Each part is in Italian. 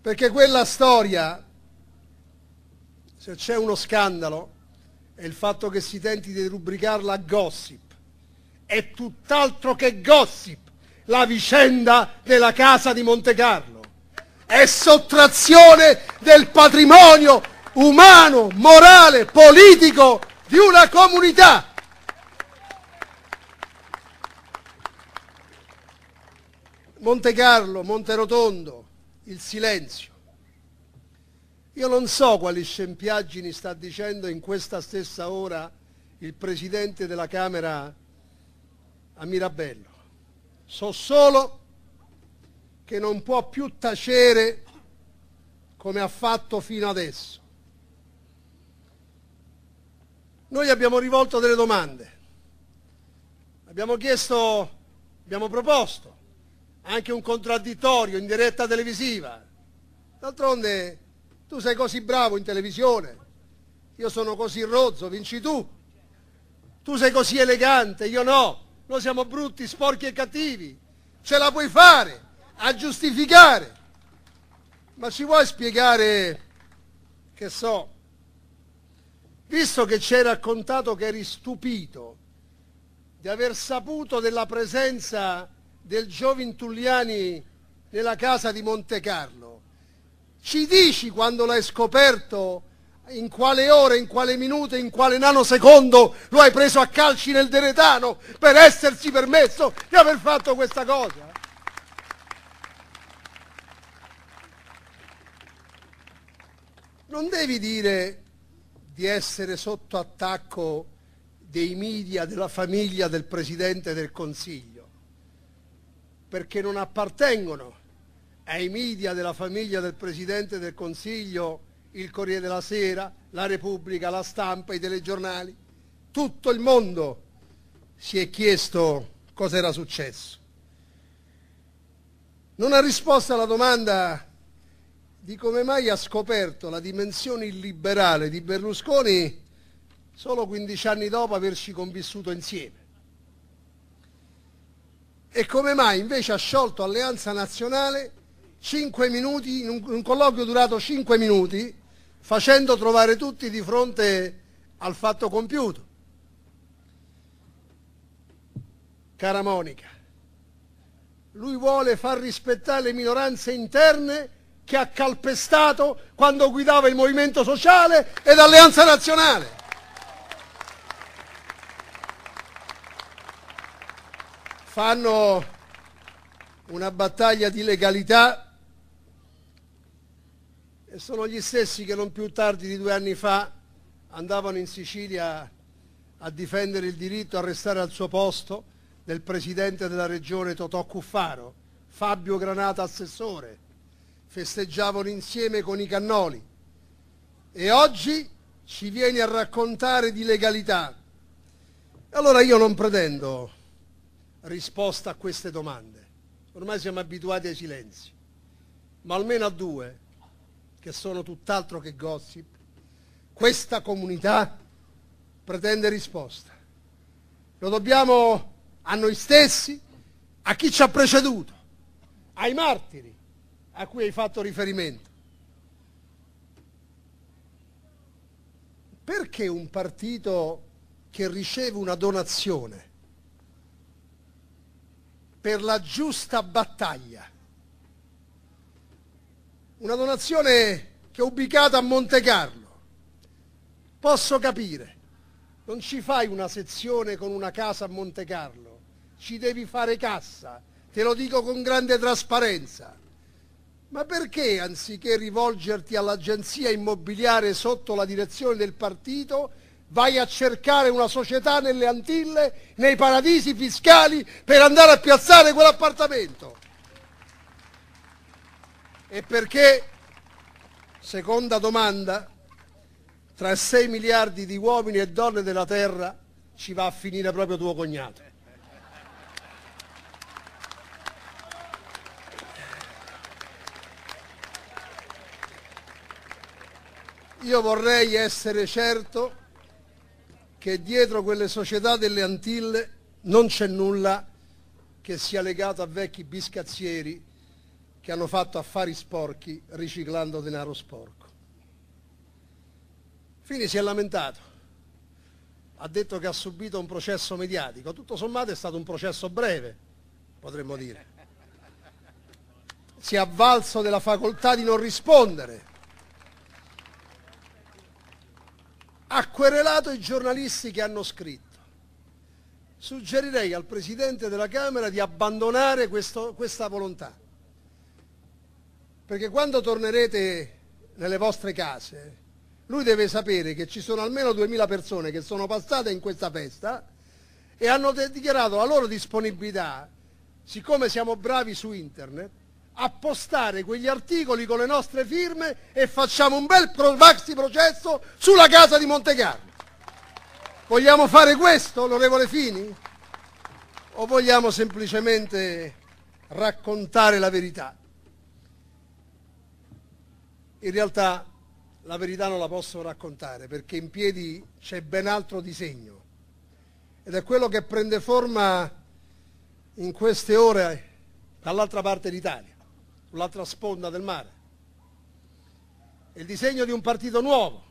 Perché quella storia, se c'è uno scandalo, è il fatto che si tenti di rubricarla a gossip. È tutt'altro che gossip la vicenda della casa di Monte Carlo. È sottrazione del patrimonio umano, morale, politico di una comunità. Monte Carlo, Monte Rotondo, il silenzio. Io non so quali scempiaggini sta dicendo in questa stessa ora il Presidente della Camera a Mirabello. So solo che non può più tacere come ha fatto fino adesso. Noi abbiamo rivolto delle domande, abbiamo chiesto, abbiamo proposto anche un contraddittorio in diretta televisiva. D'altronde tu sei così bravo in televisione, io sono così rozzo, vinci tu. Tu sei così elegante, io no. Noi siamo brutti, sporchi e cattivi. Ce la puoi fare a giustificare. Ma ci vuoi spiegare, che so, visto che ci hai raccontato che eri stupito di aver saputo della presenza del Giovintulliani nella casa di Monte Carlo. Ci dici quando l'hai scoperto, in quale ora, in quale minuto, in quale nanosecondo lo hai preso a calci nel deretano per essersi permesso di aver fatto questa cosa? Non devi dire di essere sotto attacco dei media della famiglia del Presidente del Consiglio perché non appartengono ai media della famiglia del Presidente del Consiglio, il Corriere della Sera, la Repubblica, la stampa, i telegiornali. Tutto il mondo si è chiesto cosa era successo. Non ha risposto alla domanda di come mai ha scoperto la dimensione illiberale di Berlusconi solo 15 anni dopo averci convissuto insieme. E come mai invece ha sciolto Alleanza Nazionale 5 minuti, in un, un colloquio durato 5 minuti, facendo trovare tutti di fronte al fatto compiuto. Cara Monica, lui vuole far rispettare le minoranze interne che ha calpestato quando guidava il Movimento Sociale ed Alleanza Nazionale. Fanno una battaglia di legalità e sono gli stessi che non più tardi di due anni fa andavano in Sicilia a difendere il diritto a restare al suo posto del presidente della regione Totò Cuffaro, Fabio Granata assessore, festeggiavano insieme con i cannoli e oggi ci vieni a raccontare di legalità. Allora io non pretendo risposta a queste domande. Ormai siamo abituati ai silenzi, ma almeno a due, che sono tutt'altro che gossip, questa comunità pretende risposta. Lo dobbiamo a noi stessi, a chi ci ha preceduto, ai martiri a cui hai fatto riferimento. Perché un partito che riceve una donazione per la giusta battaglia. Una donazione che è ubicata a Monte Carlo. Posso capire, non ci fai una sezione con una casa a Monte Carlo, ci devi fare cassa, te lo dico con grande trasparenza. Ma perché anziché rivolgerti all'agenzia immobiliare sotto la direzione del partito, vai a cercare una società nelle Antille, nei paradisi fiscali, per andare a piazzare quell'appartamento. E perché, seconda domanda, tra 6 miliardi di uomini e donne della terra ci va a finire proprio tuo cognato. Io vorrei essere certo che dietro quelle società delle Antille non c'è nulla che sia legato a vecchi biscazzieri che hanno fatto affari sporchi riciclando denaro sporco. Fini si è lamentato, ha detto che ha subito un processo mediatico, tutto sommato è stato un processo breve, potremmo dire. Si è avvalso della facoltà di non rispondere, ha querelato i giornalisti che hanno scritto. Suggerirei al Presidente della Camera di abbandonare questo, questa volontà, perché quando tornerete nelle vostre case, lui deve sapere che ci sono almeno 2000 persone che sono passate in questa festa e hanno dichiarato la loro disponibilità, siccome siamo bravi su internet, a postare quegli articoli con le nostre firme e facciamo un bel maxi processo sulla casa di Montecarlo. Vogliamo fare questo, onorevole Fini? O vogliamo semplicemente raccontare la verità? In realtà la verità non la posso raccontare perché in piedi c'è ben altro disegno ed è quello che prende forma in queste ore dall'altra parte d'Italia sull'altra sponda del mare. Il disegno di un partito nuovo,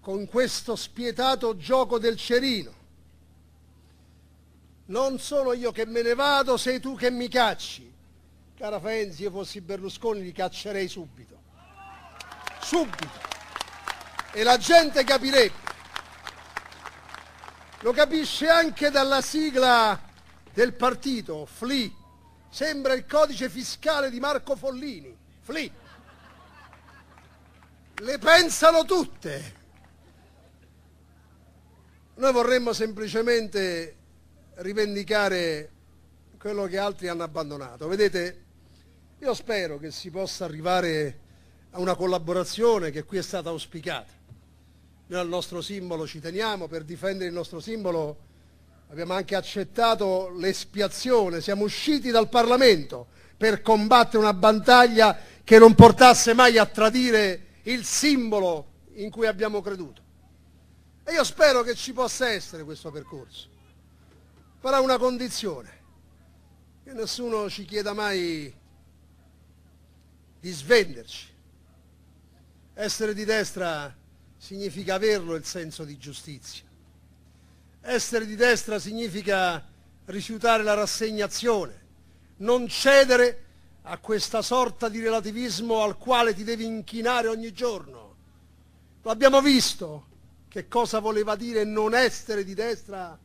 con questo spietato gioco del cerino. Non sono io che me ne vado, sei tu che mi cacci. Cara Faenzi, io fossi Berlusconi li caccerei subito. Subito. E la gente capirebbe. Lo capisce anche dalla sigla del partito, FLI, Sembra il codice fiscale di Marco Follini. Fli. Le pensano tutte. Noi vorremmo semplicemente rivendicare quello che altri hanno abbandonato. Vedete, io spero che si possa arrivare a una collaborazione che qui è stata auspicata. Noi al nostro simbolo ci teniamo, per difendere il nostro simbolo abbiamo anche accettato l'espiazione, siamo usciti dal Parlamento per combattere una battaglia che non portasse mai a tradire il simbolo in cui abbiamo creduto. E io spero che ci possa essere questo percorso. Però una condizione, che nessuno ci chieda mai di svenderci. Essere di destra significa averlo il senso di giustizia. Essere di destra significa rifiutare la rassegnazione, non cedere a questa sorta di relativismo al quale ti devi inchinare ogni giorno. L'abbiamo visto che cosa voleva dire non essere di destra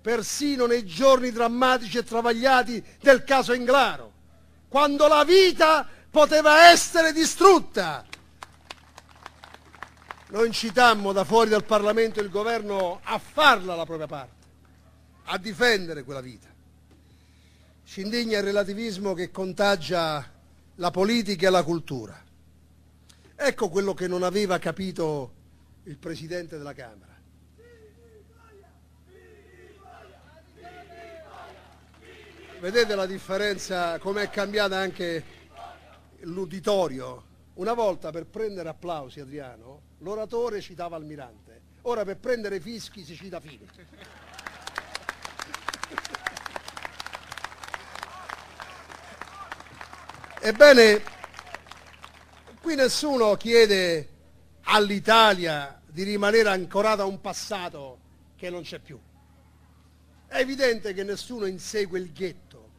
persino nei giorni drammatici e travagliati del caso Englaro, quando la vita poteva essere distrutta noi incitammo da fuori dal Parlamento il governo a farla la propria parte, a difendere quella vita. Ci indigna il relativismo che contagia la politica e la cultura. Ecco quello che non aveva capito il Presidente della Camera. Vedete la differenza, com'è cambiata anche l'uditorio? Una volta per prendere applausi, Adriano, l'oratore citava Almirante, ora per prendere fischi si cita Fini. Ebbene, qui nessuno chiede all'Italia di rimanere ancorata a un passato che non c'è più. È evidente che nessuno insegue il ghetto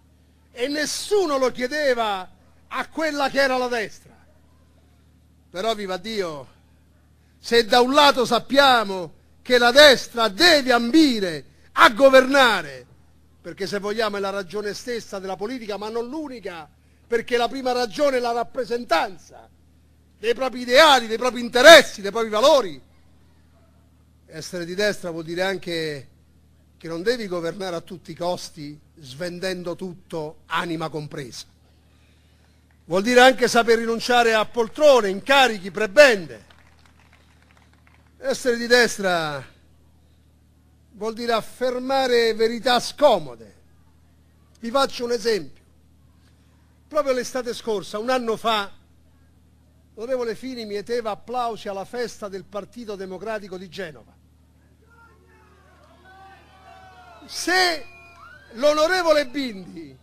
e nessuno lo chiedeva a quella che era la destra. Però viva Dio, se da un lato sappiamo che la destra deve ambire a governare, perché se vogliamo è la ragione stessa della politica, ma non l'unica, perché la prima ragione è la rappresentanza dei propri ideali, dei propri interessi, dei propri valori. Essere di destra vuol dire anche che non devi governare a tutti i costi svendendo tutto, anima compresa. Vuol dire anche saper rinunciare a poltrone, incarichi, prebende essere di destra vuol dire affermare verità scomode. Vi faccio un esempio. Proprio l'estate scorsa, un anno fa, l'onorevole Fini mieteva applausi alla festa del Partito Democratico di Genova. Se l'onorevole Bindi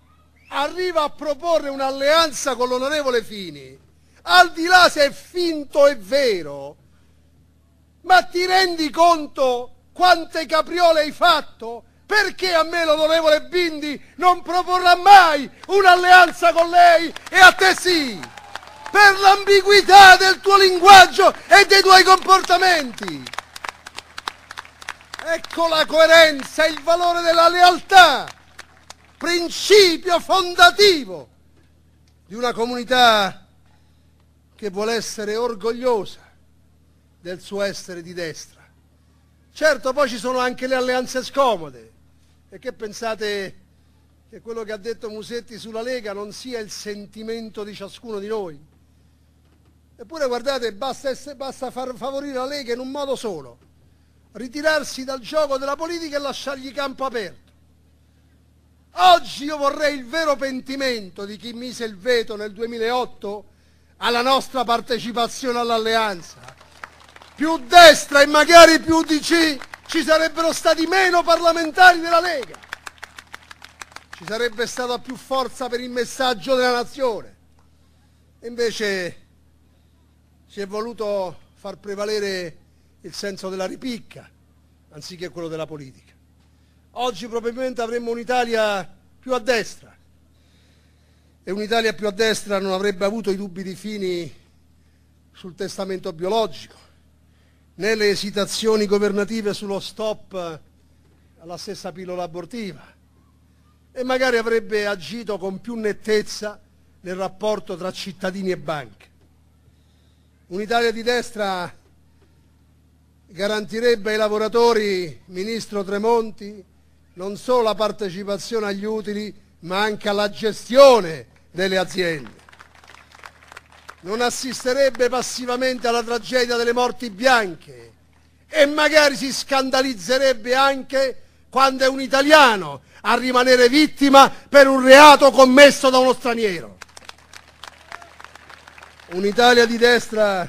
arriva a proporre un'alleanza con l'onorevole Fini, al di là se è finto e vero, ma ti rendi conto quante capriole hai fatto? Perché a me l'onorevole Bindi non proporrà mai un'alleanza con lei e a te sì? Per l'ambiguità del tuo linguaggio e dei tuoi comportamenti. Ecco la coerenza il valore della lealtà, principio fondativo di una comunità che vuole essere orgogliosa del suo essere di destra. Certo, poi ci sono anche le alleanze scomode. E che pensate che quello che ha detto Musetti sulla Lega non sia il sentimento di ciascuno di noi? Eppure guardate, basta, essere, basta far favorire la Lega in un modo solo, ritirarsi dal gioco della politica e lasciargli campo aperto. Oggi io vorrei il vero pentimento di chi mise il veto nel 2008 alla nostra partecipazione all'alleanza. Più destra e magari più DC ci sarebbero stati meno parlamentari della Lega. Ci sarebbe stata più forza per il messaggio della nazione. Invece si è voluto far prevalere il senso della ripicca anziché quello della politica. Oggi probabilmente avremmo un'Italia più a destra e un'Italia più a destra non avrebbe avuto i dubbi di fini sul testamento biologico, né le esitazioni governative sullo stop alla stessa pillola abortiva e magari avrebbe agito con più nettezza nel rapporto tra cittadini e banche. Un'Italia di destra garantirebbe ai lavoratori, Ministro Tremonti, non solo la partecipazione agli utili, ma anche alla gestione delle aziende. Non assisterebbe passivamente alla tragedia delle morti bianche e magari si scandalizzerebbe anche quando è un italiano a rimanere vittima per un reato commesso da uno straniero. Un'Italia di destra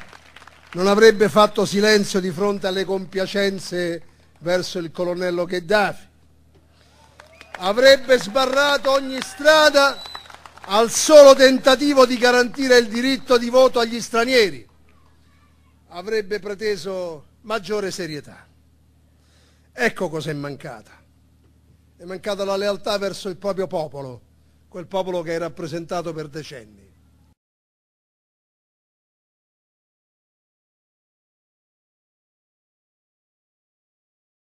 non avrebbe fatto silenzio di fronte alle compiacenze verso il colonnello Gheddafi. Avrebbe sbarrato ogni strada al solo tentativo di garantire il diritto di voto agli stranieri. Avrebbe preteso maggiore serietà. Ecco cosa è mancata. È mancata la lealtà verso il proprio popolo, quel popolo che hai rappresentato per decenni.